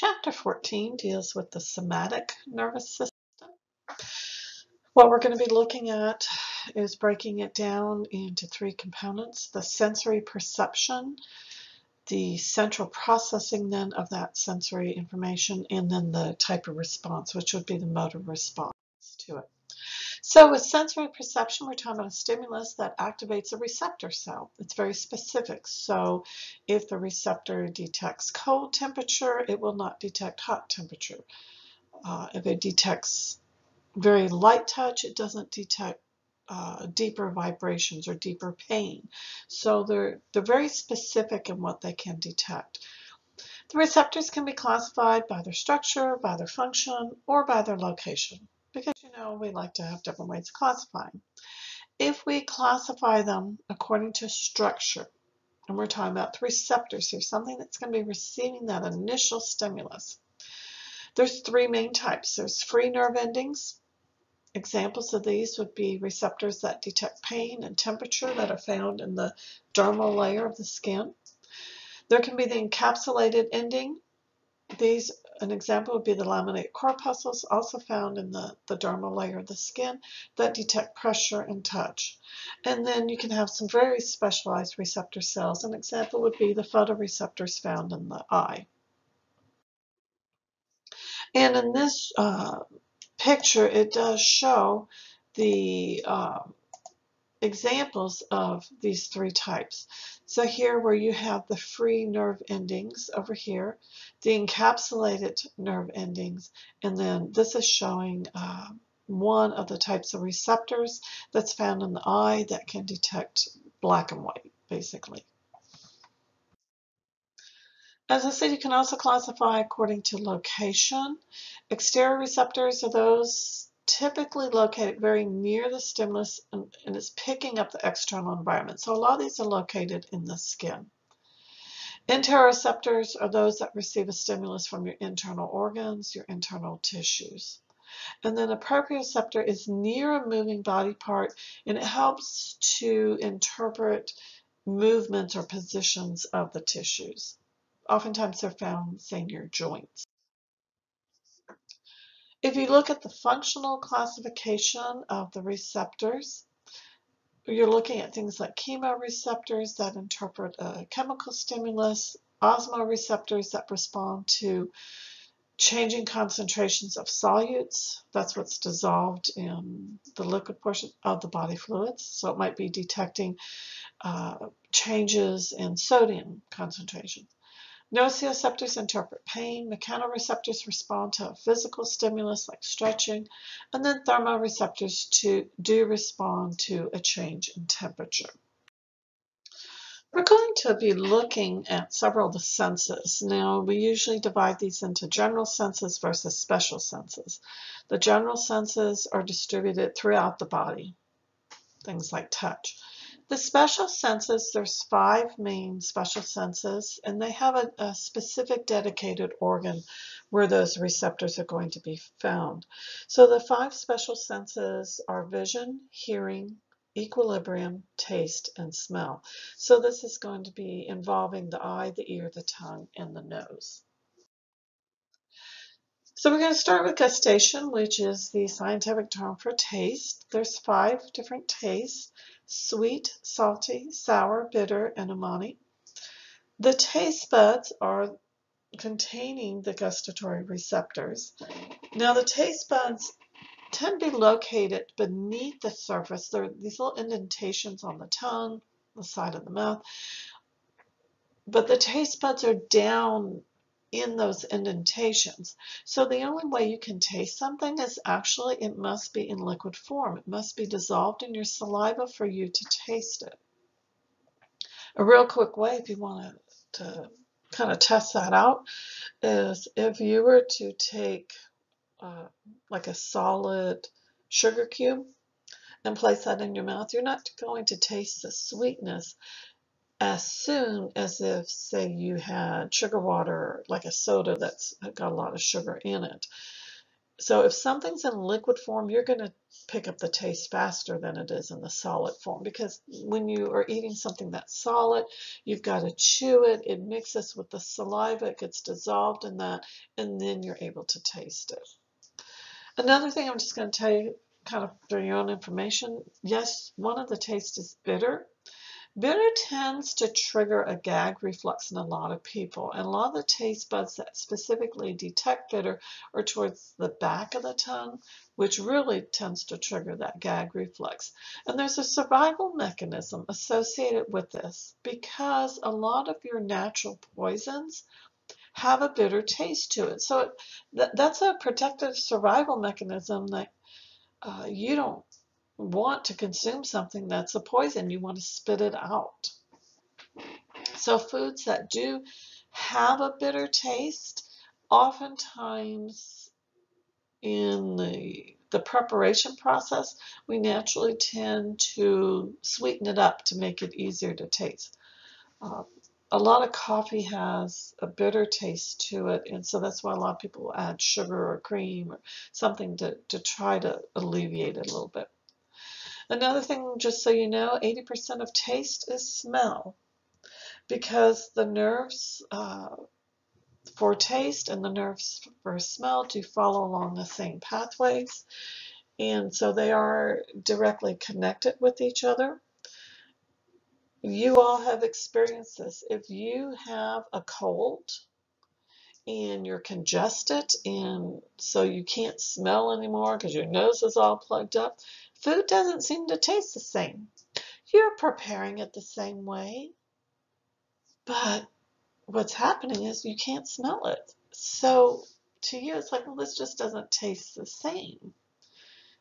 Chapter 14 deals with the somatic nervous system. What we're going to be looking at is breaking it down into three components, the sensory perception, the central processing then of that sensory information, and then the type of response, which would be the motor response to it. So with sensory perception, we're talking about a stimulus that activates a receptor cell. It's very specific. So if the receptor detects cold temperature, it will not detect hot temperature. Uh, if it detects very light touch, it doesn't detect uh, deeper vibrations or deeper pain. So they're, they're very specific in what they can detect. The receptors can be classified by their structure, by their function, or by their location know we like to have different ways of classifying. If we classify them according to structure, and we're talking about the receptors here, something that's going to be receiving that initial stimulus. There's three main types. There's free nerve endings. Examples of these would be receptors that detect pain and temperature that are found in the dermal layer of the skin. There can be the encapsulated ending. These an example would be the lamellated corpuscles, also found in the, the dermal layer of the skin, that detect pressure and touch. And then you can have some very specialized receptor cells. An example would be the photoreceptors found in the eye. And in this uh, picture, it does show the uh, examples of these three types. So here where you have the free nerve endings over here, the encapsulated nerve endings, and then this is showing uh, one of the types of receptors that's found in the eye that can detect black and white, basically. As I said, you can also classify according to location. Exteroceptors are those typically located very near the stimulus and, and picking up the external environment. So a lot of these are located in the skin. Interoceptors are those that receive a stimulus from your internal organs, your internal tissues. And then a proprioceptor is near a moving body part and it helps to interpret movements or positions of the tissues. Oftentimes they're found, say, near joints. If you look at the functional classification of the receptors, you're looking at things like chemoreceptors that interpret a chemical stimulus, osmoreceptors that respond to changing concentrations of solutes. That's what's dissolved in the liquid portion of the body fluids. So it might be detecting uh, changes in sodium concentration. Nociceptors interpret pain, mechanoreceptors respond to a physical stimulus like stretching, and then thermoreceptors to, do respond to a change in temperature. We're going to be looking at several of the senses. Now, we usually divide these into general senses versus special senses. The general senses are distributed throughout the body, things like touch. The special senses, there's five main special senses, and they have a, a, specific dedicated organ where those receptors are going to be found. So the five special senses are vision, hearing, equilibrium, taste, and smell. So this is going to be involving the eye, the ear, the tongue, and the nose. So we're going to start with gustation, which is the scientific term for taste. There's five different tastes sweet, salty, sour, bitter, and umami. The taste buds are containing the gustatory receptors. Now the taste buds tend to be located beneath the surface. There are these little indentations on the tongue, the side of the mouth, but the taste buds are down in those indentations. So the only way you can taste something is actually it must be in liquid form. It must be dissolved in your saliva for you to taste it. A real quick way if you want to, kind of test that out is if you were to take uh, like a solid sugar cube and place that in your mouth, you're not going to taste the sweetness as soon as if, say, you had sugar water, like a soda that's got a lot of sugar in it. So if something's in liquid form, you're going to pick up the taste faster than it is in the solid form because when you are eating something that's solid, you've got to chew it, it mixes with the saliva, it gets dissolved in that, and then you're able to taste it. Another thing I'm just going to tell you, kind of for your own information, yes, one of the tastes is bitter. Bitter tends to trigger a gag reflex in a lot of people, and a lot of the taste buds that specifically detect bitter are towards the back of the tongue, which really tends to trigger that gag reflex. And there's a survival mechanism associated with this because a lot of your natural poisons have a bitter taste to it. So it, that's a protective survival mechanism that uh, you don't want to consume something that's a poison. You want to spit it out. So foods that do have a bitter taste, oftentimes in the, the preparation process, we naturally tend to sweeten it up to make it easier to taste. Uh, a lot of coffee has a bitter taste to it, and so that's why a lot of people add sugar or cream or something to, to try to alleviate it a little bit. Another thing, just so you know, 80% of taste is smell because the nerves uh, for taste and the nerves for smell do follow along the same pathways. And so they are directly connected with each other. You all have experienced this. If you have a cold and you're congested and so you can't smell anymore because your nose is all plugged up, food doesn't seem to taste the same. You're preparing it the same way, but what's happening is you can't smell it. So to you, it's like, well, this just doesn't taste the same.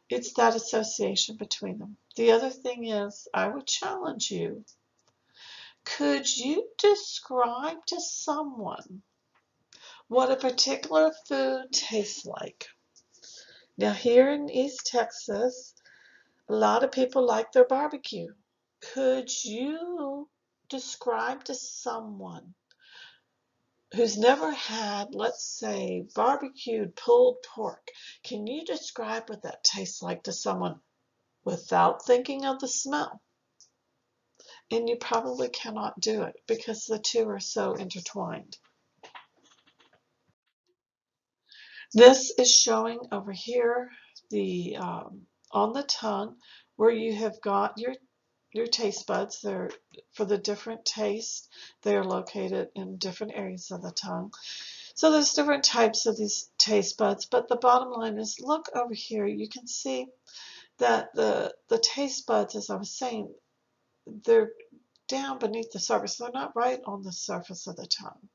It's that association between them. The other thing is, I would challenge you. Could you describe to someone what a particular food tastes like? Now, here in East Texas, a lot of people like their barbecue. Could you describe to someone who's never had, let's say, barbecued pulled pork, can you describe what that tastes like to someone without thinking of the smell? And you probably cannot do it because the two are so intertwined. This is showing over here the um, on the tongue where you have got your your taste buds. They're for the different tastes. They are located in different areas of the tongue. So there's different types of these taste buds, but the bottom line is look over here. You can see that the the taste buds, as I was saying, they're down beneath the surface. They're not right on the surface of the tongue.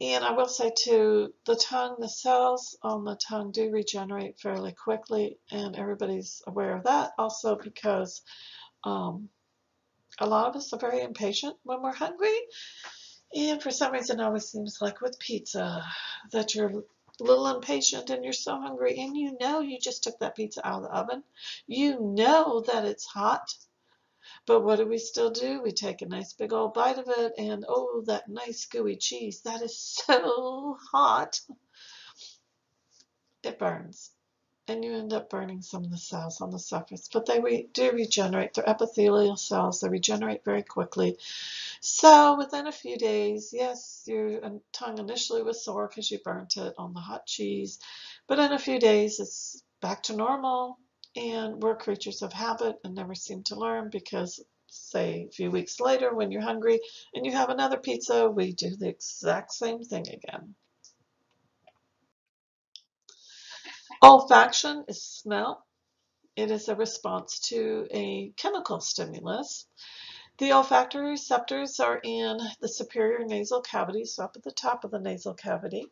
And I will say too, the tongue, the cells on the tongue do regenerate fairly quickly, and everybody's aware of that also because um, a lot of us are very impatient when we're hungry. And for some reason, it always seems like with pizza that you're a little impatient and you're so hungry, and you know you just took that pizza out of the oven. You know that it's hot but what do we still do? We take a nice big old bite of it, and oh, that nice gooey cheese, that is so hot. It burns. And you end up burning some of the cells on the surface. But they re do regenerate. They're epithelial cells. They regenerate very quickly. So within a few days, yes, your uh, tongue initially was sore because you burnt it on the hot cheese. But in a few days, it's back to normal and we're creatures of habit and never seem to learn because say a few weeks later when you're hungry and you have another pizza, we do the exact same thing again. Olfaction is smell. It is a response to a chemical stimulus. The olfactory receptors are in the superior nasal cavity, so up at the top of the nasal cavity.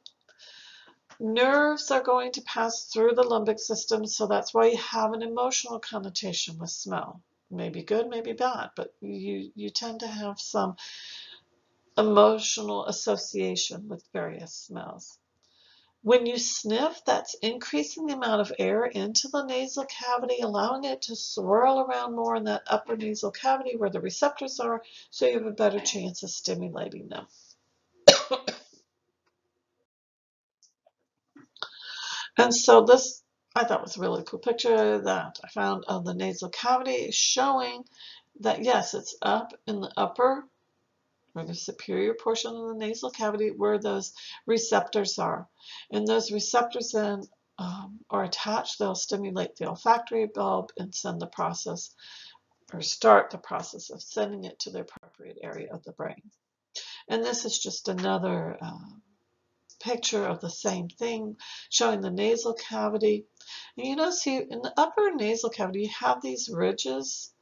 Nerves are going to pass through the limbic system, so that's why you have an emotional connotation with smell. Maybe good, maybe bad, but you, you tend to have some emotional association with various smells. When you sniff, that's increasing the amount of air into the nasal cavity, allowing it to swirl around more in that upper nasal cavity where the receptors are, so you have a better chance of stimulating them. And so this I thought was a really cool picture that I found of the nasal cavity showing that yes, it's up in the upper or the superior portion of the nasal cavity where those receptors are. And those receptors then um, are attached, they'll stimulate the olfactory bulb and send the process or start the process of sending it to the appropriate area of the brain. And this is just another uh, picture of the same thing showing the nasal cavity. And you notice here in the upper nasal cavity, you have these ridges.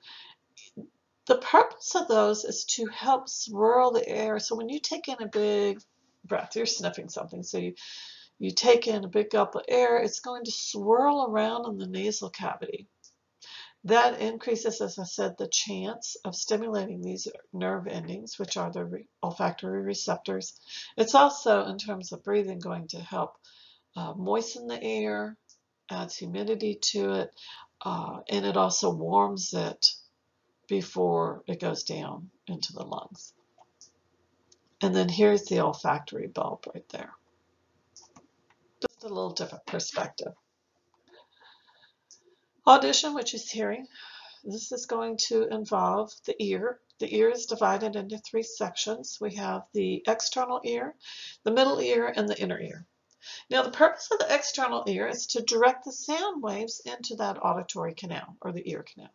The purpose of those is to help swirl the air. So when you take in a big breath, you're sniffing something. So you, you take in a big gulp of air, it's going to swirl around in the nasal cavity. That increases, as I said, the chance of stimulating these nerve endings, which are the re olfactory receptors. It's also, in terms of breathing, going to help uh, moisten the air, adds humidity to it, uh, and it also warms it before it goes down into the lungs. And then here's the olfactory bulb right there. Just a little different perspective. Audition, which is hearing, this is going to involve the ear. The ear is divided into three sections. We have the external ear, the middle ear, and the inner ear. Now, the purpose of the external ear is to direct the sound waves into that auditory canal or the ear canal.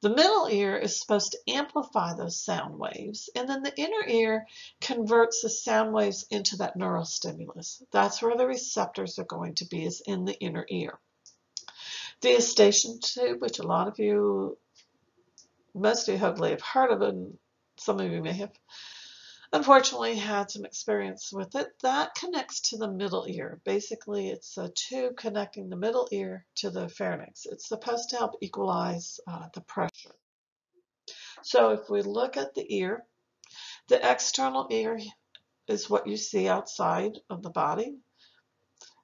The middle ear is supposed to amplify those sound waves, and then the inner ear converts the sound waves into that neural stimulus. That's where the receptors are going to be, is in the inner ear. The eustachian tube, which a lot of you, most of you hopefully have heard of, and some of you may have unfortunately had some experience with it, that connects to the middle ear. Basically, it's a tube connecting the middle ear to the pharynx. It's supposed to help equalize uh, the pressure. So if we look at the ear, the external ear is what you see outside of the body.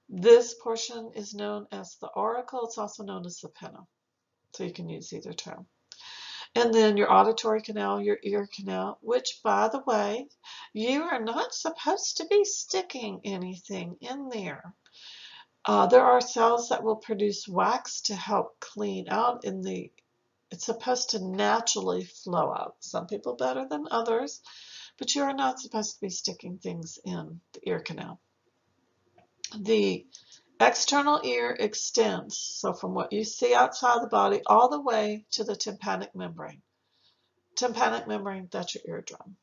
This portion is known as the auricle. It's also known as the pinna. So you can use either term. And then your auditory canal, your ear canal, which, by the way, you are not supposed to be sticking anything in there. Uh, there are cells that will produce wax to help clean out in the, it's supposed to naturally flow out. Some people better than others, but you are not supposed to be sticking things in the ear canal. The external ear extends, so from what you see outside the body all the way to the tympanic membrane. Tympanic membrane, that's your eardrum.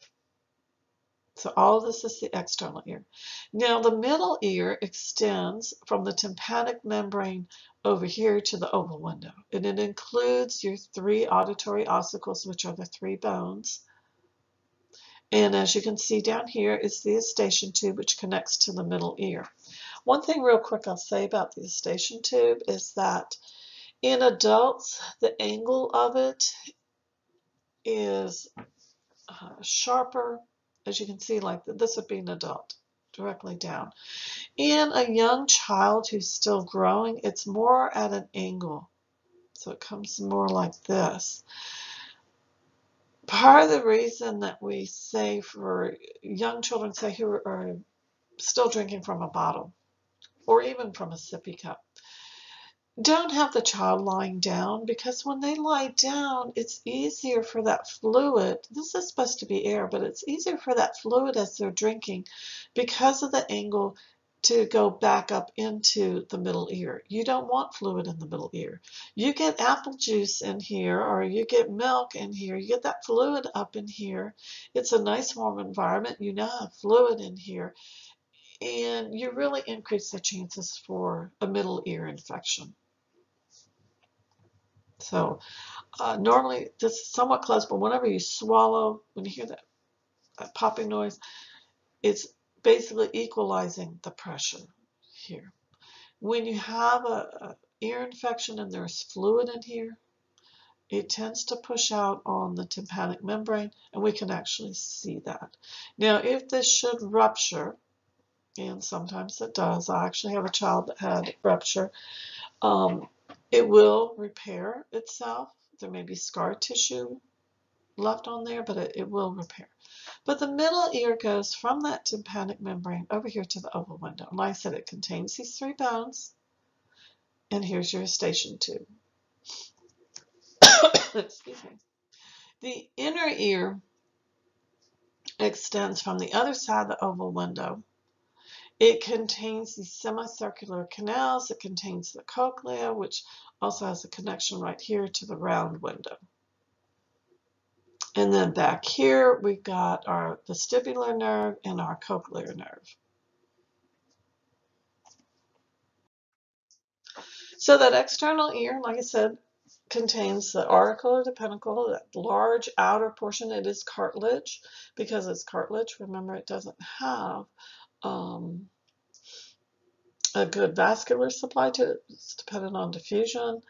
So all this is the external ear. Now the middle ear extends from the tympanic membrane over here to the oval window. And it includes your three auditory ossicles, which are the three bones. And as you can see down here is the eustachian tube, which connects to the middle ear. One thing real quick I'll say about the eustachian tube is that in adults, the angle of it is uh, sharper, as you can see, like this would be an adult, directly down. In a young child who's still growing, it's more at an angle. So it comes more like this. Part of the reason that we say for young children, say who are still drinking from a bottle, or even from a sippy cup. Don't have the child lying down because when they lie down, it's easier for that fluid. This is supposed to be air, but it's easier for that fluid as they're drinking because of the angle to go back up into the middle ear. You don't want fluid in the middle ear. You get apple juice in here or you get milk in here. You get that fluid up in here. It's a nice warm environment. You now have fluid in here and you really increase the chances for a middle ear infection. So uh, normally this is somewhat close, but whenever you swallow, when you hear that, that popping noise, it's basically equalizing the pressure here. When you have a, a ear infection and there's fluid in here, it tends to push out on the tympanic membrane, and we can actually see that. Now, if this should rupture, and sometimes it does. I actually have a child that had rupture. Um, it will repair itself. There may be scar tissue left on there, but it, it will repair. But the middle ear goes from that tympanic membrane over here to the oval window. And like I said, it contains these three bones. and here's your eustachian tube. Excuse me. The inner ear extends from the other side of the oval window. It contains the semicircular canals. It contains the cochlea, which also has a connection right here to the round window. And then back here, we've got our vestibular nerve and our cochlear nerve. So that external ear, like I said, contains the auricle or the peduncle, that large outer portion. It is cartilage because it's cartilage. Remember, it doesn't have um, a good vascular supply to it. It's dependent on diffusion.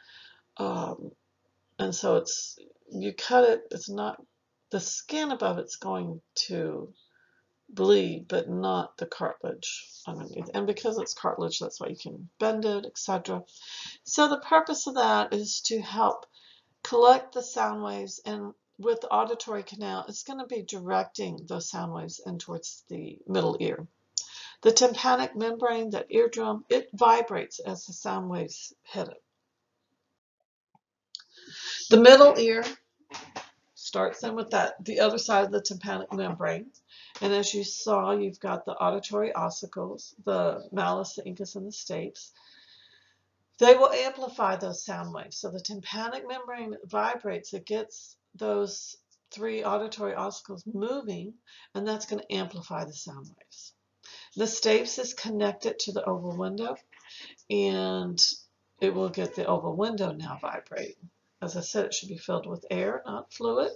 Um, and so it's, you cut it, it's not, the skin above it's going to bleed, but not the cartilage underneath. And because it's cartilage, that's why you can bend it, etc. So the purpose of that is to help collect the sound waves and with the auditory canal, it's going to be directing those sound waves in towards the middle ear. The tympanic membrane, that eardrum, it vibrates as the sound waves hit it. The middle ear starts in with that the other side of the tympanic membrane. And as you saw, you've got the auditory ossicles, the malleus, the incus, and the stapes. They will amplify those sound waves. So the tympanic membrane vibrates, it gets those three auditory ossicles moving, and that's going to amplify the sound waves. The stapes is connected to the oval window, and it will get the oval window now vibrate. As I said, it should be filled with air, not fluid,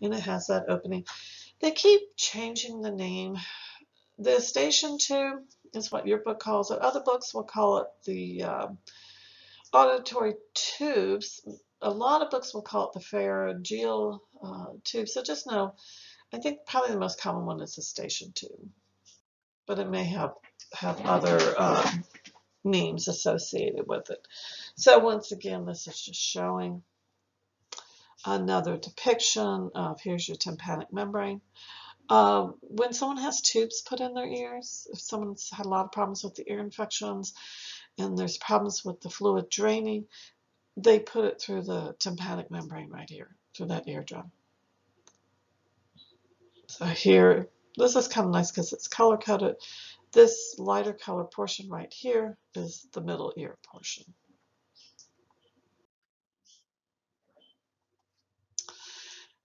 and it has that opening. They keep changing the name. The eustachian tube is what your book calls it. Other books will call it the uh, auditory tubes. A lot of books will call it the pharyngeal uh, tube. So just know, I think probably the most common one is the eustachian tube, but it may have have other um, names associated with it. So once again, this is just showing another depiction of here's your tympanic membrane. Uh, when someone has tubes put in their ears, if someone's had a lot of problems with the ear infections and there's problems with the fluid draining, they put it through the tympanic membrane right here, through that eardrum. So here, this is kind of nice because it's color coded. This lighter color portion right here is the middle ear portion.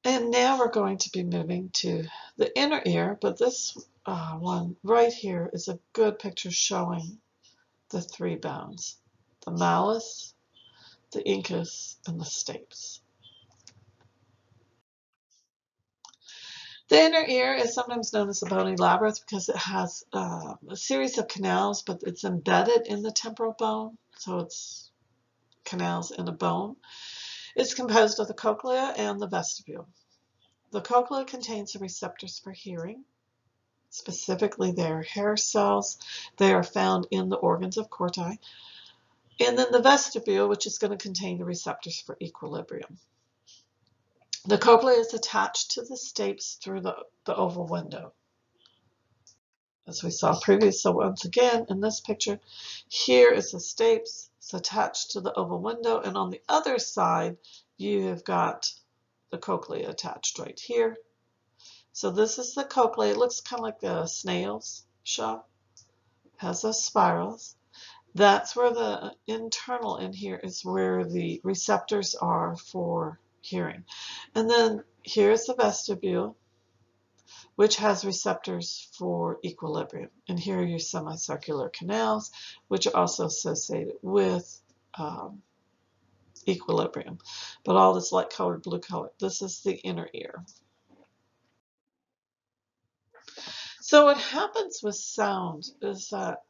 And now we're going to be moving to the inner ear, but this uh, one right here is a good picture showing the three bones, the malleus, the incus, and the stapes. The inner ear is sometimes known as the bony labyrinth because it has uh, a series of canals, but it's embedded in the temporal bone, so it's canals in a bone. It's composed of the cochlea and the vestibule. The cochlea contains the receptors for hearing, specifically their hair cells. They are found in the organs of Corti. And then the vestibule, which is going to contain the receptors for equilibrium. The cochlea is attached to the stapes through the, the oval window. As we saw previously, so once again, in this picture, here is the stapes. It's attached to the oval window, and on the other side, you have got the cochlea attached right here. So this is the cochlea. It looks kind of like a snail's shell. Has those spirals. That's where the internal in here is where the receptors are for hearing. And then here's the vestibule, which has receptors for equilibrium. And here are your semicircular canals, which are also associated with um, equilibrium. But all this light colored, blue color, this is the inner ear. So what happens with sound is that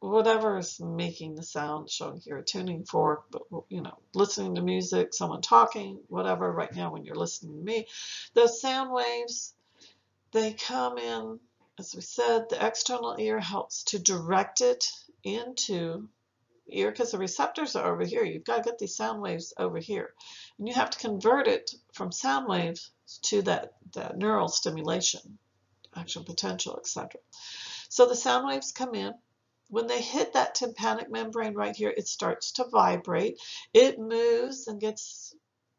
whatever is making the sound, showing here a tuning fork, but you know, listening to music, someone talking, whatever, right now when you're listening to me, those sound waves, they come in, as we said, the external ear helps to direct it into ear because the receptors are over here. You've got to get these sound waves over here. And you have to convert it from sound waves to that, that neural stimulation, action potential, etc. So the sound waves come in when they hit that tympanic membrane right here, it starts to vibrate. It moves and gets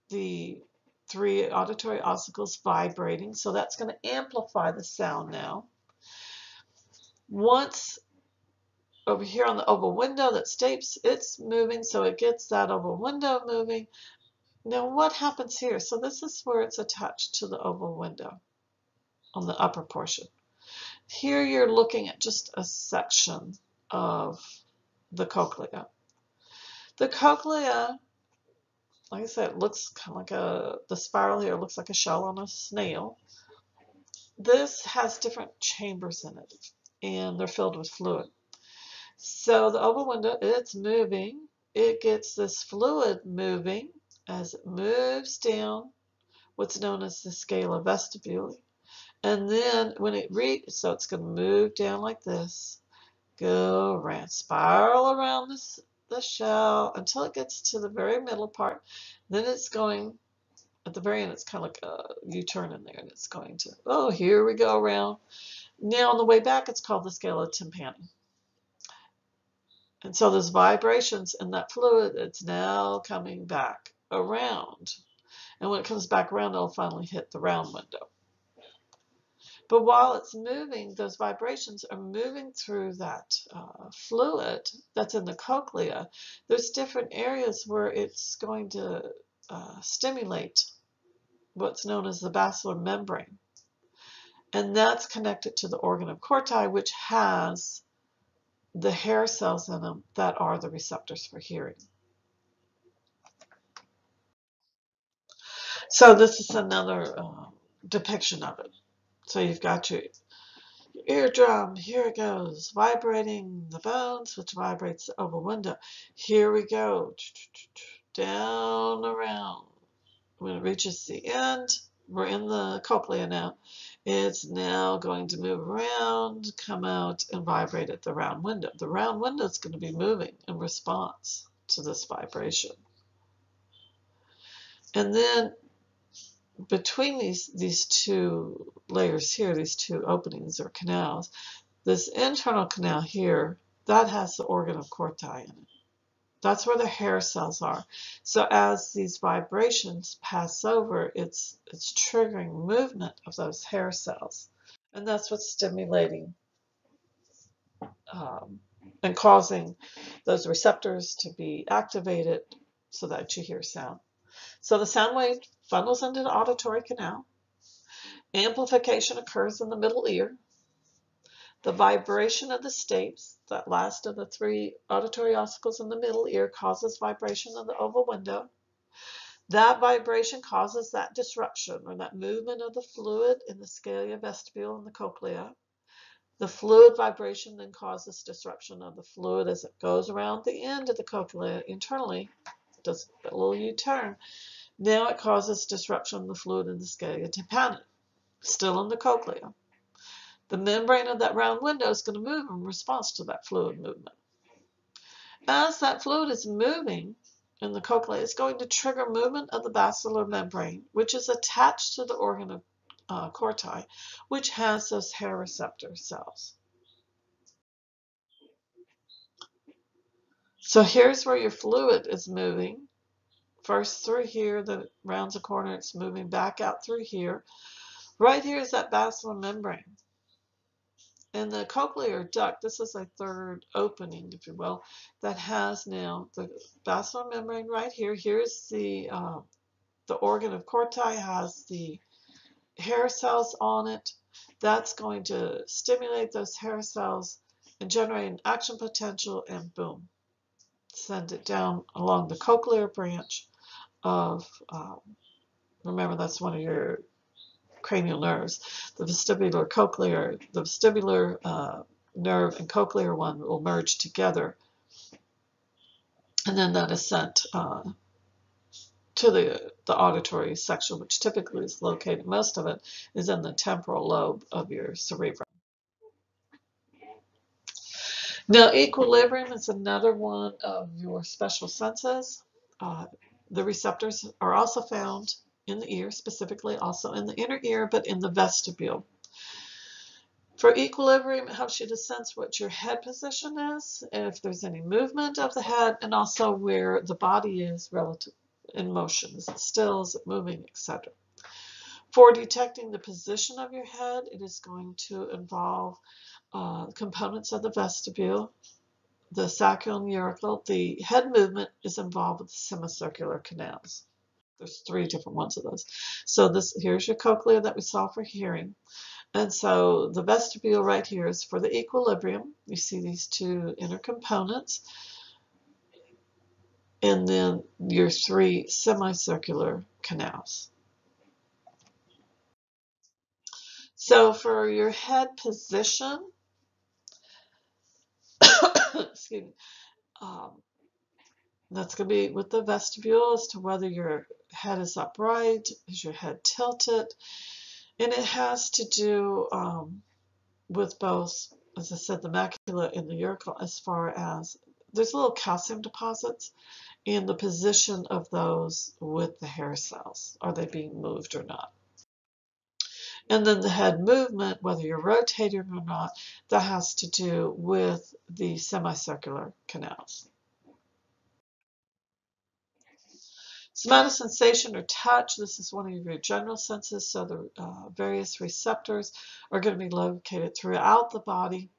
the three auditory ossicles vibrating. So that's going to amplify the sound now. Once over here on the oval window that stapes, it's moving, so it gets that oval window moving. Now what happens here? So this is where it's attached to the oval window on the upper portion. Here you're looking at just a section of the cochlea. The cochlea, like I said, looks kind of like a, the spiral here looks like a shell on a snail. This has different chambers in it, and they're filled with fluid. So the oval window, it's moving. It gets this fluid moving as it moves down what's known as the scala vestibuli. And then when it reaches, so it's going to move down like this, go around, spiral around this, the shell until it gets to the very middle part. Then it's going, at the very end, it's kind of like a U-turn in there, and it's going to, oh, here we go around. Now on the way back, it's called the scala tympani. And so there's vibrations in that fluid that's now coming back around. And when it comes back around, it'll finally hit the round window. But while it's moving, those vibrations are moving through that uh, fluid that's in the cochlea. There's different areas where it's going to uh, stimulate what's known as the basilar membrane. And that's connected to the organ of Corti, which has the hair cells in them that are the receptors for hearing. So this is another uh, depiction of it. So you've got your, eardrum, here it goes, vibrating the bones, which vibrates the oval window. Here we go, down around. When it reaches the end, we're in the cochlea now. It's now going to move around, come out, and vibrate at the round window. The round window is going to be moving in response to this vibration. And then between these, these two layers here, these two openings or canals, this internal canal here, that has the organ of Corti in it. That's where the hair cells are. So as these vibrations pass over, it's, it's triggering movement of those hair cells. And that's what's stimulating um, and causing those receptors to be activated so that you hear sound. So the sound wave funnels into the auditory canal. Amplification occurs in the middle ear. The vibration of the stapes, that last of the three auditory ossicles in the middle ear, causes vibration of the oval window. That vibration causes that disruption or that movement of the fluid in the scala vestibuli and the cochlea. The fluid vibration then causes disruption of the fluid as it goes around the end of the cochlea internally, does a little U-turn. Now it causes disruption of the fluid in the scala tympani, still in the cochlea. The membrane of that round window is going to move in response to that fluid movement. As that fluid is moving in the cochlea, it's going to trigger movement of the basilar membrane, which is attached to the organ of uh, Corti, which has those hair receptor cells. So here's where your fluid is moving. First through here, then rounds a corner, it's moving back out through here. Right here is that basilar membrane. And the cochlear duct, this is a third opening, if you will, that has now the basilar membrane right here. Here's the, uh, the organ of Corti has the hair cells on it. That's going to stimulate those hair cells and generate an action potential and boom, send it down along the cochlear branch of, um, remember that's one of your cranial nerves. The vestibular cochlear, the vestibular uh, nerve and cochlear one will merge together. And then that is sent uh, to the, the auditory section, which typically is located, most of it is in the temporal lobe of your cerebrum. Now, equilibrium is another one of your special senses. Uh, the receptors are also found in the ear, specifically also in the inner ear, but in the vestibule. For equilibrium, it helps you to sense what your head position is, if there's any movement of the head, and also where the body is relative in motion. Is it still, is it moving, etc. For detecting the position of your head, it is going to involve uh, components of the vestibule, the saccule The head movement is involved with the semicircular canals. There's three different ones of those. So this here's your cochlea that we saw for hearing. And so the vestibule right here is for the equilibrium. You see these two inner components. And then your three semicircular canals. So for your head position, excuse me, um, that's going to be with the vestibule as to whether your head is upright, is your head tilted, and it has to do um, with both, as I said, the macula and the utricle as far as there's little calcium deposits and the position of those with the hair cells. Are they being moved or not? And then the head movement, whether you're rotating or not, that has to do with the semicircular canals. Somatosensation or touch, this is one of your general senses, so the uh, various receptors are going to be located throughout the body.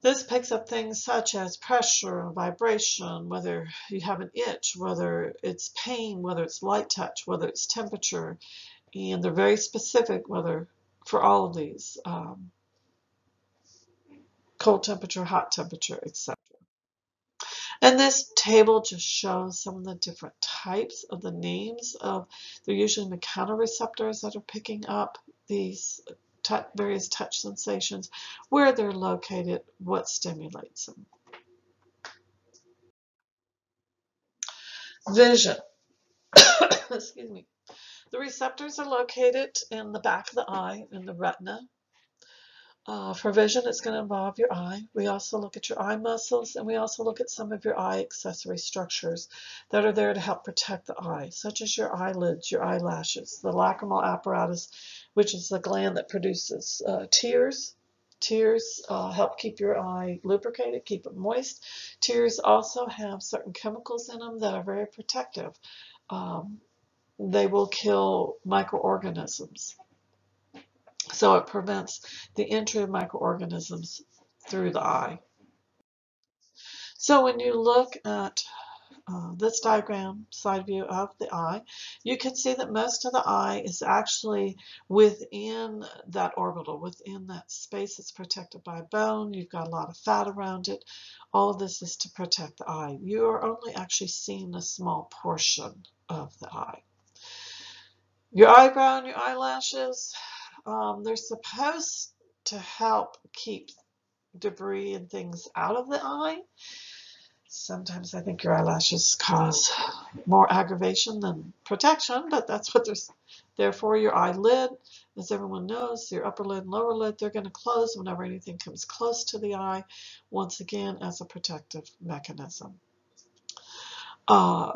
This picks up things such as pressure, vibration, whether you have an itch, whether it's pain, whether it's light touch, whether it's temperature, and they're very specific whether for all of these um, cold temperature, hot temperature, etc. And this table just shows some of the different types of the names of, they're usually mechanoreceptors that are picking up these various touch sensations, where they're located, what stimulates them. Vision. Excuse me. The receptors are located in the back of the eye, in the retina. Uh, for vision, it's going to involve your eye. We also look at your eye muscles, and we also look at some of your eye accessory structures that are there to help protect the eye, such as your eyelids, your eyelashes, the lacrimal apparatus, which is the gland that produces uh, tears. Tears uh, help keep your eye lubricated, keep it moist. Tears also have certain chemicals in them that are very protective. Um, they will kill microorganisms. So it prevents the entry of microorganisms through the eye. So when you look at uh, this diagram, side view of the eye, you can see that most of the eye is actually within that orbital, within that space that's protected by bone. You've got a lot of fat around it. All of this is to protect the eye. You are only actually seeing a small portion of the eye. Your eyebrow and your eyelashes, um, they're supposed to help keep debris and things out of the eye. Sometimes I think your eyelashes cause more aggravation than protection, but that's what they're there for. Your eyelid, as everyone knows, your upper lid and lower lid, they're going to close whenever anything comes close to the eye, once again as a protective mechanism. Uh,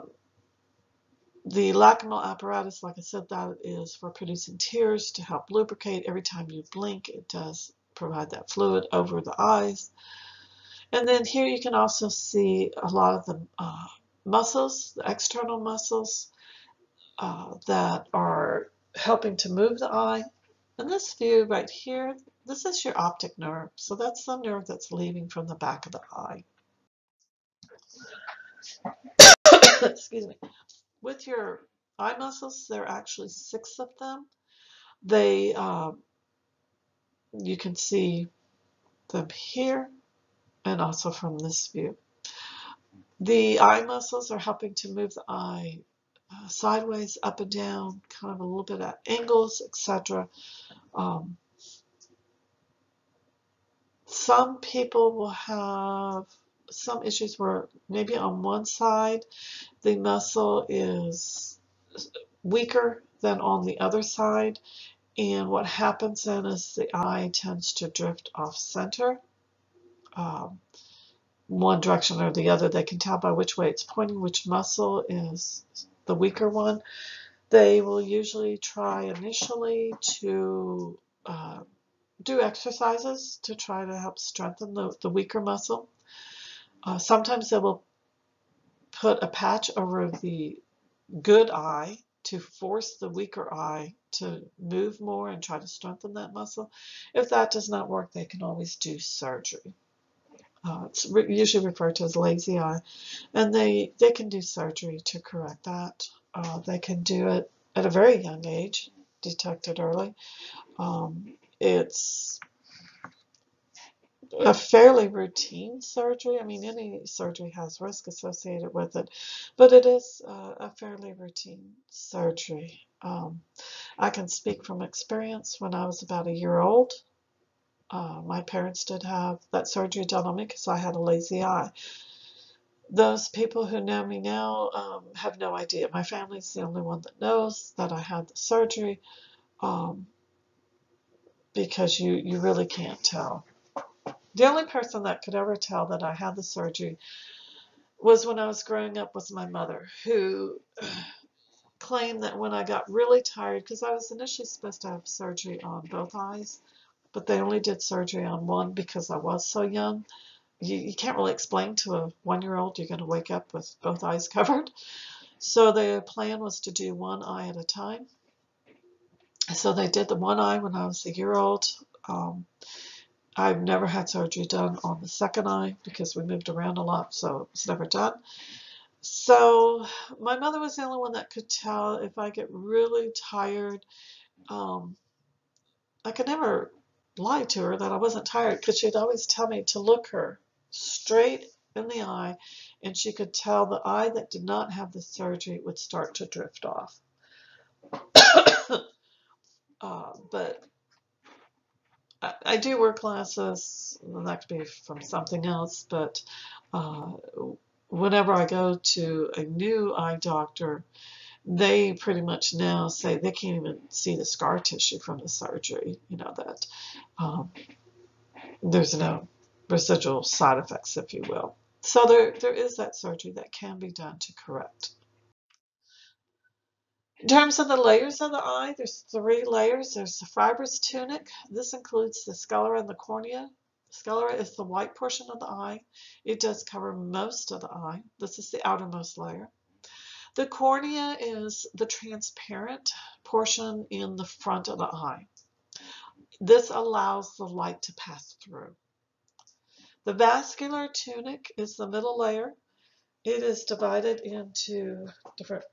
the lacrimal apparatus, like I said, that is for producing tears to help lubricate. Every time you blink, it does provide that fluid over the eyes. And then here you can also see a lot of the uh, muscles, the external muscles uh, that are helping to move the eye. And this view right here, this is your optic nerve. So that's the nerve that's leaving from the back of the eye. Excuse me with your eye muscles, there are actually six of them. They, uh, you can see them here and also from this view. The eye muscles are helping to move the eye uh, sideways, up and down, kind of a little bit at angles, etc. Um, some people will have some issues where maybe on one side the muscle is weaker than on the other side and what happens then is the eye tends to drift off center um, one direction or the other. They can tell by which way it's pointing which muscle is the weaker one. They will usually try initially to uh, do exercises to try to help strengthen the, the weaker muscle. Uh, sometimes they will put a patch over the good eye to force the weaker eye to move more and try to strengthen that muscle. If that does not work, they can always do surgery. Uh, it's re usually referred to as lazy eye, and they they can do surgery to correct that. Uh, they can do it at a very young age, detected early. Um, it's a fairly routine surgery. I mean, any surgery has risk associated with it, but it is uh, a fairly routine surgery. Um, I can speak from experience. When I was about a year old, uh, my parents did have that surgery done on me because I had a lazy eye. Those people who know me now um, have no idea. My family's the only one that knows that I had the surgery um, because you, you really can't tell. The only person that could ever tell that I had the surgery was when I was growing up with my mother, who claimed that when I got really tired, because I was initially supposed to have surgery on both eyes, but they only did surgery on one because I was so young. You, you can't really explain to a one-year-old you're going to wake up with both eyes covered. So the plan was to do one eye at a time. So they did the one eye when I was a year old. Um, I've never had surgery done on the second eye because we moved around a lot, so it's never done. So my mother was the only one that could tell if I get really tired. Um, I could never lie to her that I wasn't tired because she'd always tell me to look her straight in the eye and she could tell the eye that did not have the surgery would start to drift off. uh, but I, do wear glasses. That could be from something else, but uh, whenever I go to a new eye doctor, they pretty much now say they can't even see the scar tissue from the surgery. You know that um, there's no residual side effects, if you will. So there, there is that surgery that can be done to correct. In terms of the layers of the eye, there's three layers. There's the fibrous tunic. This includes the sclera and the cornea. Sclera is the white portion of the eye. It does cover most of the eye. This is the outermost layer. The cornea is the transparent portion in the front of the eye. This allows the light to pass through. The vascular tunic is the middle layer. It is divided into different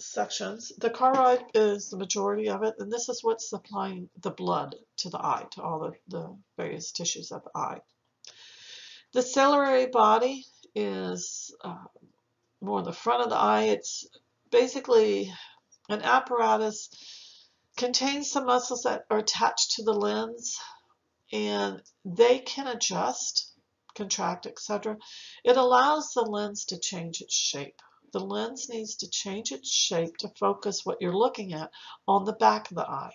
sections. The choroid is the majority of it, and this is what's supplying the blood to the eye, to all the, the various tissues of the eye. The ciliary body is uh, more the front of the eye. It's basically an apparatus contains some muscles that are attached to the lens and they can adjust, contract, etc. It allows the lens to change its shape the lens needs to change its shape to focus what you're looking at on the back of the eye.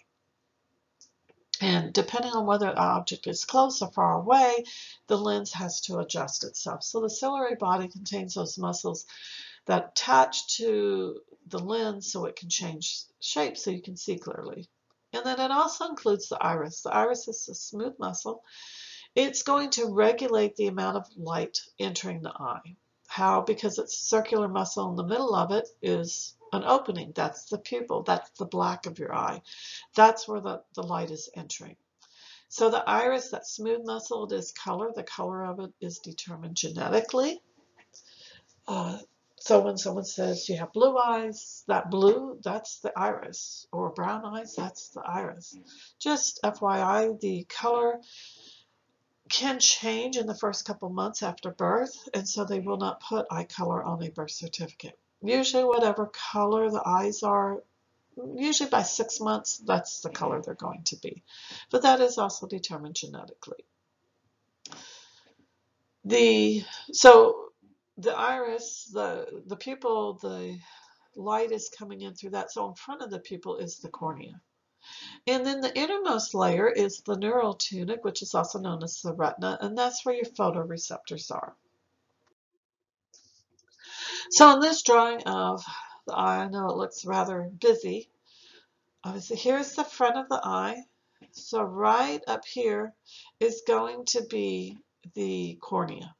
And depending on whether the object is close or far away, the lens has to adjust itself. So the ciliary body contains those muscles that attach to the lens so it can change shape so you can see clearly. And then it also includes the iris. The iris is a smooth muscle. It's going to regulate the amount of light entering the eye. How? Because it's a circular muscle in the middle of it is an opening. That's the pupil. That's the black of your eye. That's where the, the light is entering. So the iris, that smooth muscle, it is color. The color of it is determined genetically. Uh, so when someone says you have blue eyes, that blue, that's the iris. Or brown eyes, that's the iris. Just FYI, the color can change in the first couple months after birth, and so they will not put eye color on a birth certificate. Usually whatever color the eyes are, usually by six months, that's the color they're going to be. But that is also determined genetically. The So the iris, the, the pupil, the light is coming in through that. So in front of the pupil is the cornea. And then the innermost layer is the neural tunic, which is also known as the retina, and that's where your photoreceptors are. So in this drawing of the eye, I know it looks rather busy. Obviously, here's the front of the eye. So right up here is going to be the cornea.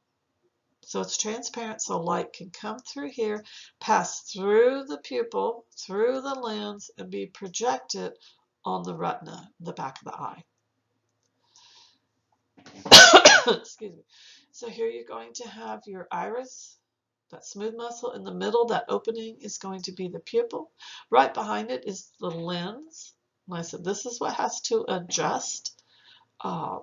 So it's transparent so light can come through here, pass through the pupil, through the lens, and be projected on the retina, the back of the eye. Excuse me. So here you're going to have your iris, that smooth muscle in the middle, that opening is going to be the pupil. Right behind it is the lens. And I said this is what has to adjust uh,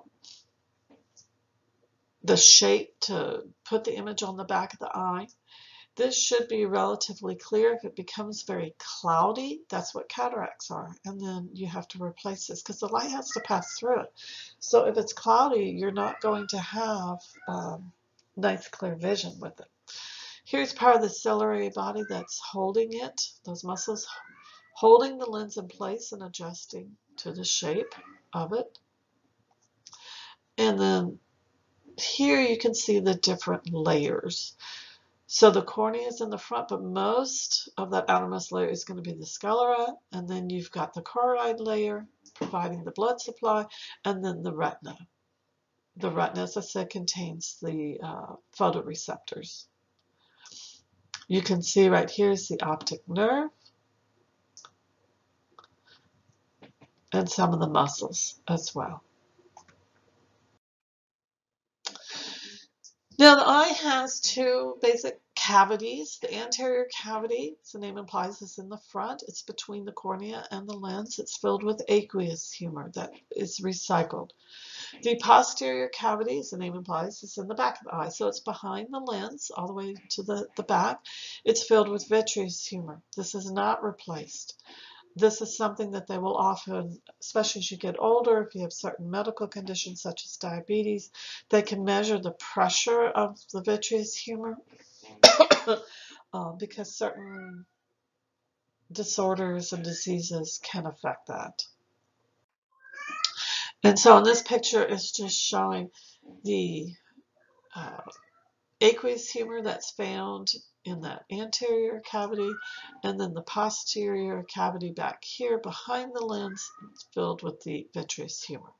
the shape to put the image on the back of the eye. This should be relatively clear. If it becomes very cloudy, that's what cataracts are. And then you have to replace this because the light has to pass through it. So if it's cloudy, you're not going to have um, nice clear vision with it. Here's part of the ciliary body that's holding it, those muscles holding the lens in place and adjusting to the shape of it. And then here you can see the different layers. So the cornea is in the front, but most of that outermost layer is going to be the sclera, and then you've got the choroid layer providing the blood supply, and then the retina. The retina, as I said, contains the uh, photoreceptors. You can see right here is the optic nerve and some of the muscles as well. Now the eye has two basic cavities. The anterior cavity, as the name implies, is in the front. It's between the cornea and the lens. It's filled with aqueous humor that is recycled. The posterior cavity, as the name implies, is in the back of the eye. So it's behind the lens all the way to the, the back. It's filled with vitreous humor. This is not replaced this is something that they will often, especially as you get older, if you have certain medical conditions such as diabetes, they can measure the pressure of the vitreous humor uh, because certain disorders and diseases can affect that. And so in this picture, it's just showing the uh, aqueous humor that's found in that anterior cavity and then the posterior cavity back here behind the lens filled with the vitreous humor.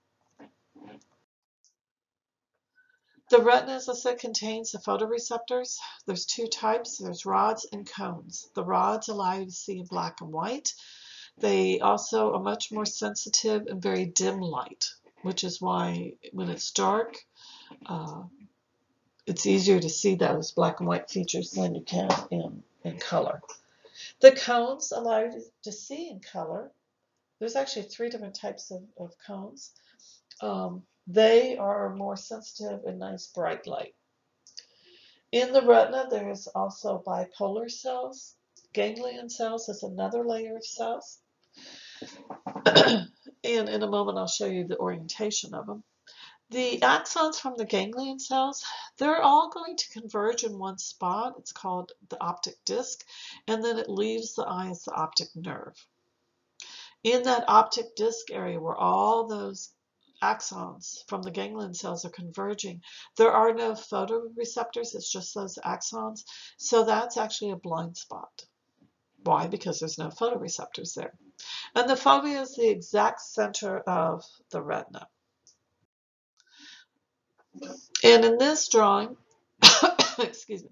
The retina, as I said, contains the photoreceptors. There's two types. There's rods and cones. The rods allow you to see in black and white. They also are much more sensitive in very dim light, which is why when it's dark, uh, it's easier to see those black and white features than you can in, in color. The cones allow you to, see in color. There's actually three different types of, of cones. Um, they are more sensitive in nice bright light. In the retina, there's also bipolar cells. Ganglion cells is another layer of cells. and in a moment, I'll show you the orientation of them. The axons from the ganglion cells, they're all going to converge in one spot. It's called the optic disc, and then it leaves the eye as the optic nerve. In that optic disc area where all those axons from the ganglion cells are converging, there are no photoreceptors, it's just those axons, so that's actually a blind spot. Why? Because there's no photoreceptors there. And the fovea is the exact center of the retina. And in this drawing, excuse me,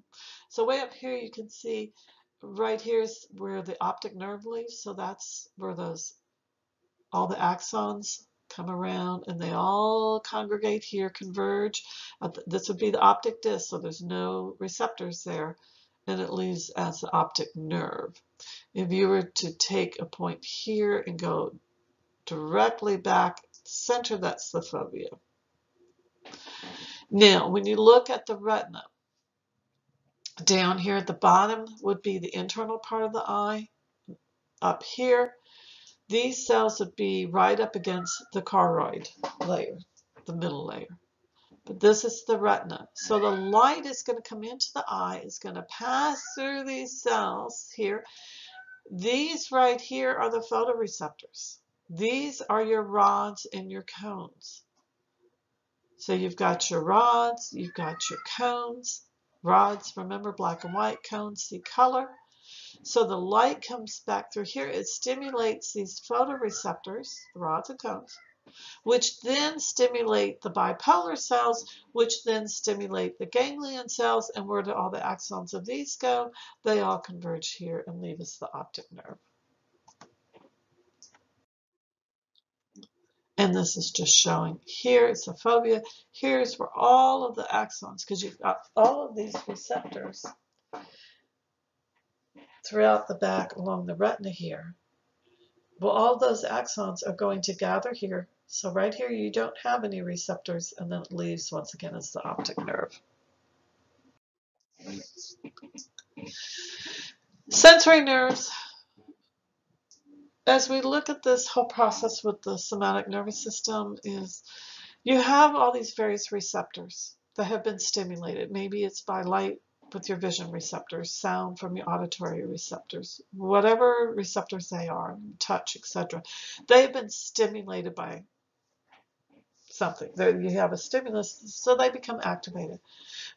so way up here you can see right here is where the optic nerve leaves. So that's where those, all the axons come around and they all congregate here, converge. Uh, this would be the optic disc, so there's no receptors there, and it leaves as the optic nerve. If you were to take a point here and go directly back center, that's the fovea. Now, when you look at the retina, down here at the bottom would be the internal part of the eye. Up here, these cells would be right up against the choroid layer, the middle layer. But this is the retina. So the light is going to come into the eye, it's going to pass through these cells here. These right here are the photoreceptors. These are your rods and your cones. So you've got your rods, you've got your cones. Rods, remember black and white, cones see color. So the light comes back through here. It stimulates these photoreceptors, the rods and cones, which then stimulate the bipolar cells, which then stimulate the ganglion cells. And where do all the axons of these go? They all converge here and leave us the optic nerve. And this is just showing here is the fovea. Here's where all of the axons, because you've got all of these receptors throughout the back along the retina here. Well, all those axons are going to gather here. So right here, you don't have any receptors, and then it leaves once again as the optic nerve. Sensory nerves. As we look at this whole process with the somatic nervous system is you have all these various receptors that have been stimulated. Maybe it's by light with your vision receptors, sound from your auditory receptors, whatever receptors they are, touch, etc. They've been stimulated by something. You have a stimulus, so they become activated.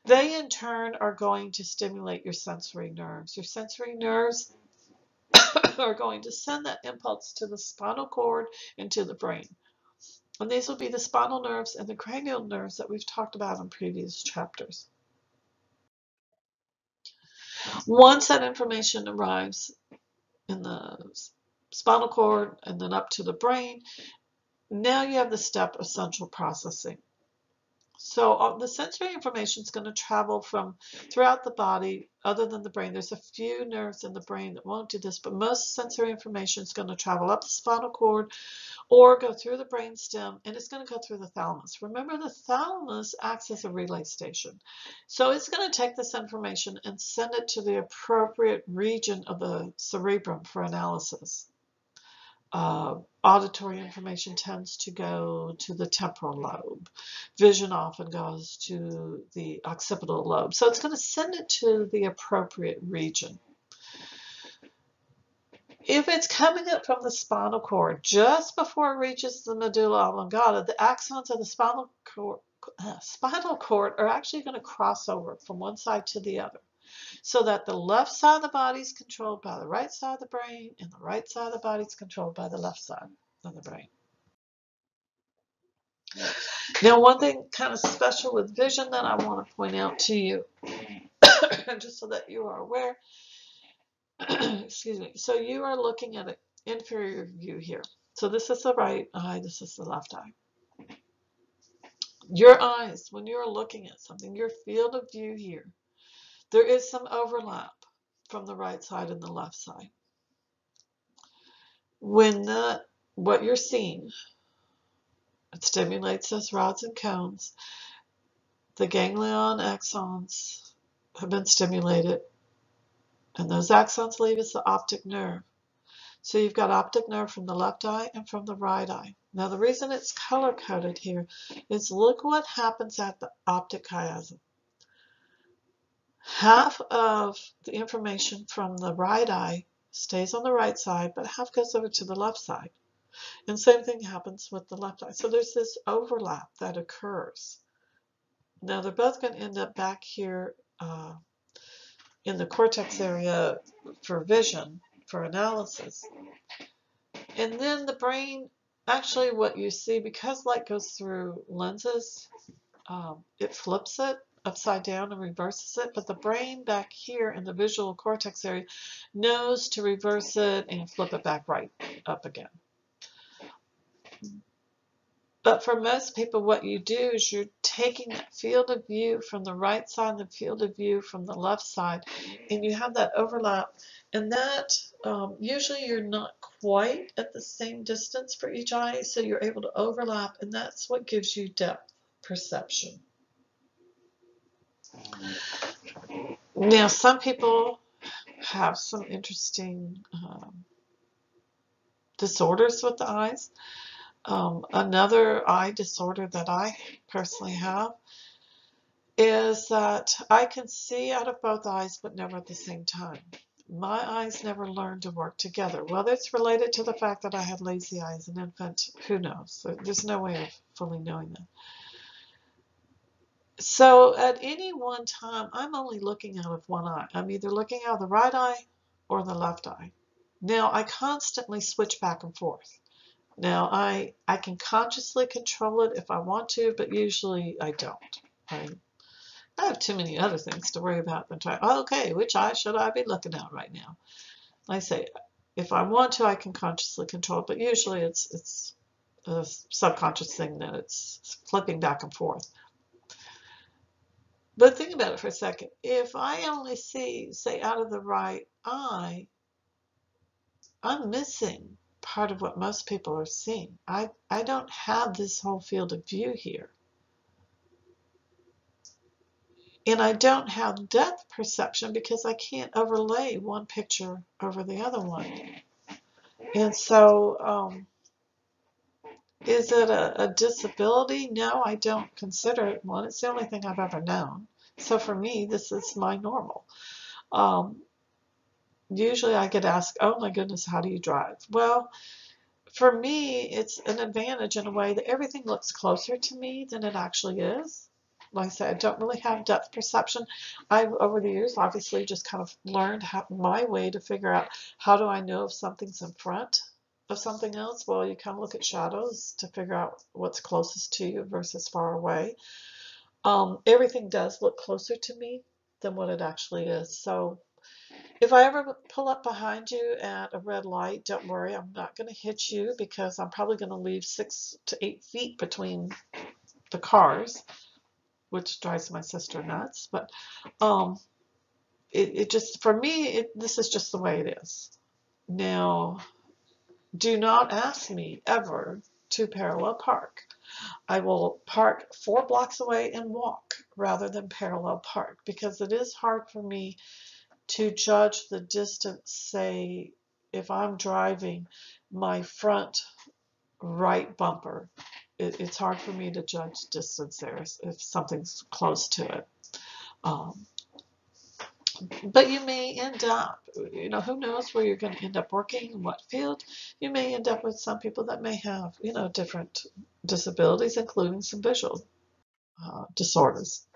They, in turn, are going to stimulate your sensory nerves. Your sensory nerves are going to send that impulse to the spinal cord and to the brain. And these will be the spinal nerves and the cranial nerves that we've talked about in previous chapters. Once that information arrives in the spinal cord and then up to the brain, now you have the step of central processing. So uh, the sensory information is going to travel from throughout the body, other than the brain. There's a few nerves in the brain that won't do this, but most sensory information is going to travel up the spinal cord or go through the brain stem, and it's going to go through the thalamus. Remember, the thalamus acts as a relay station. So it's going to take this information and send it to the appropriate region of the cerebrum for analysis. Uh, auditory information tends to go to the temporal lobe. Vision often goes to the occipital lobe. So it's going to send it to the appropriate region. If it's coming up from the spinal cord just before it reaches the medulla oblongata, the axons of the spinal cord, spinal cord are actually going to cross over from one side to the other so that the left side of the body is controlled by the right side of the brain and the right side of the body is controlled by the left side of the brain. Now, one thing kind of special with vision that I want to point out to you, just so that you are aware, excuse me, so you are looking at an inferior view here. So this is the right eye, this is the left eye. Your eyes, when you're looking at something, your field of view here there is some overlap from the right side and the left side. When the, what you're seeing, it stimulates those rods and cones. The ganglion axons have been stimulated, and those axons leave us the optic nerve. So you've got optic nerve from the left eye and from the right eye. Now the reason it's color coded here is look what happens at the optic chiasm half of the information from the right eye stays on the right side, but half goes over to the left side. And same thing happens with the left eye. So there's this overlap that occurs. Now they're both going to end up back here uh, in the cortex area for vision, for analysis. And then the brain, actually what you see, because light goes through lenses, um, it flips it upside down and reverses it, but the brain back here in the visual cortex area knows to reverse it and flip it back right up again. But for most people, what you do is you're taking that field of view from the right side and the field of view from the left side, and you have that overlap. And that, um, usually you're not quite at the same distance for each eye, so you're able to overlap, and that's what gives you depth perception. Now, some people have some interesting um, disorders with the eyes. Um, another eye disorder that I personally have is that I can see out of both eyes, but never at the same time. My eyes never learned to work together. Whether it's related to the fact that I had lazy eyes as an infant, who knows? There's no way of fully knowing that. So at any one time, I'm only looking out of one eye. I'm either looking out of the right eye or the left eye. Now, I constantly switch back and forth. Now, I I can consciously control it if I want to, but usually I don't. I, I have too many other things to worry about than try. Oh, okay, which eye should I be looking at right now? I say, if I want to, I can consciously control it, but usually it's it's a subconscious thing that it's flipping back and forth. But think about it for a second. If I only see, say, out of the right eye, I'm missing part of what most people are seeing. I, I don't have this whole field of view here. And I don't have depth perception because I can't overlay one picture over the other one. And so, um, is it a, a, disability? No, I don't consider it one. It's the only thing I've ever known. So for me, this is my normal. Um, usually I get asked, oh my goodness, how do you drive? Well, for me, it's an advantage in a way that everything looks closer to me than it actually is. Like I said, I don't really have depth perception. I've, over the years, obviously just kind of learned how, my way to figure out how do I know if something's in front of something else. Well, you kind of look at shadows to figure out what's closest to you versus far away. Um, everything does look closer to me than what it actually is. So if I ever pull up behind you at a red light, don't worry, I'm not going to hit you because I'm probably going to leave six to eight feet between the cars, which drives my sister nuts. But um, it, it just, for me, it, this is just the way it is. Now, do not ask me ever to parallel park. I will park four blocks away and walk rather than parallel park because it is hard for me to judge the distance, say, if I'm driving my front right bumper, it, it's hard for me to judge distance there if something's close to it. Um, but you may end up, you know, who knows where you're going to end up working, in what field. You may end up with some people that may have, you know, different disabilities, including some visual uh, disorders.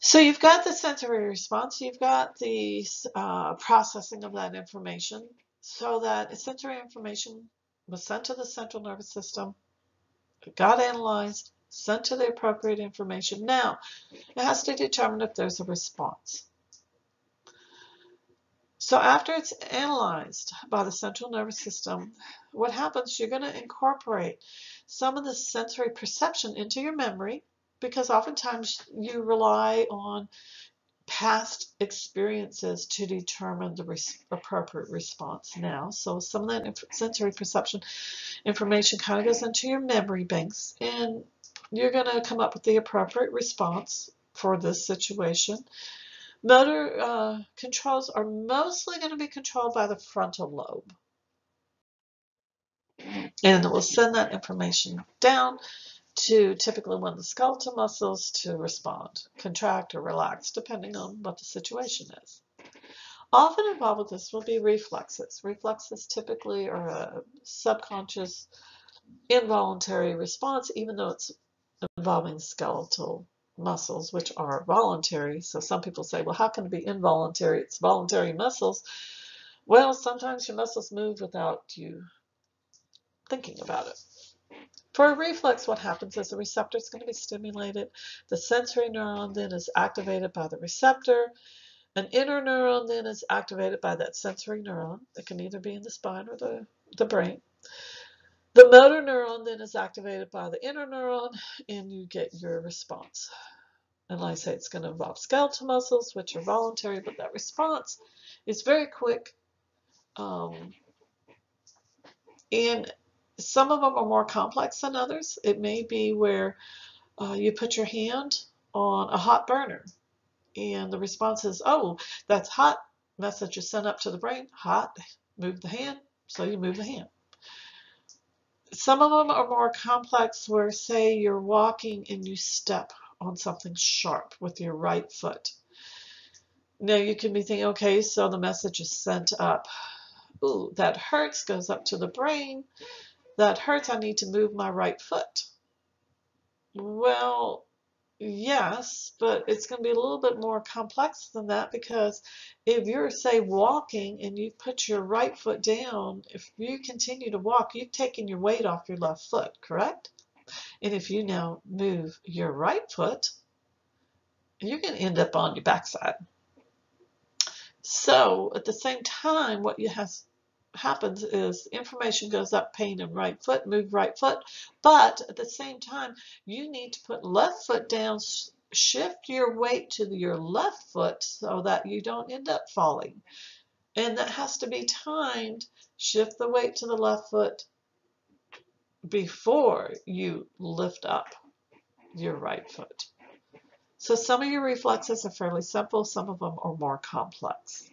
So you've got the sensory response, you've got the uh, processing of that information so that sensory information was sent to the central nervous system, got analyzed, sent to the appropriate information. Now, it has to determine if there's a response. So after it's analyzed by the central nervous system, what happens, you're going to incorporate some of the sensory perception into your memory because oftentimes you rely on past experiences to determine the res appropriate response now. So some of that sensory perception information kind of goes into your memory banks and you're going to come up with the appropriate response for this situation. Motor uh, controls are mostly going to be controlled by the frontal lobe. And it will send that information down to typically one of the skeletal muscles to respond, contract or relax, depending on what the situation is. Often involved with this will be reflexes. Reflexes typically are a subconscious, involuntary response, even though it's involving skeletal muscles, which are voluntary. So some people say, well, how can it be involuntary? It's voluntary muscles. Well, sometimes your muscles move without you thinking about it. For a reflex, what happens is the receptor is going to be stimulated. The sensory neuron then is activated by the receptor. An interneuron then is activated by that sensory neuron. It can either be in the spine or the, the brain. The motor neuron then is activated by the interneuron and you get your response. And like I say, it's going to involve skeletal muscles, which are voluntary, but that response is very quick. Um, and some of them are more complex than others. It may be where uh, you put your hand on a hot burner and the response is, oh, that's hot. Message is sent up to the brain, hot, move the hand, so you move the hand. Some of them are more complex where, say, you're walking and you step on something sharp with your right foot. Now you can be thinking, okay, so the message is sent up. Ooh, that hurts, goes up to the brain that hurts, I need to move my right foot. Well, Yes, but it's going to be a little bit more complex than that because if you're, say, walking and you put your right foot down, if you continue to walk, you've taken your weight off your left foot, correct? And if you now move your right foot, you're going to end up on your backside. So at the same time, what you have happens is information goes up pain in right foot, move right foot, but at the same time, you need to put left foot down, shift your weight to your left foot so that you don't end up falling. And that has to be timed. Shift the weight to the left foot before you lift up your right foot. So some of your reflexes are fairly simple, some of them are more complex.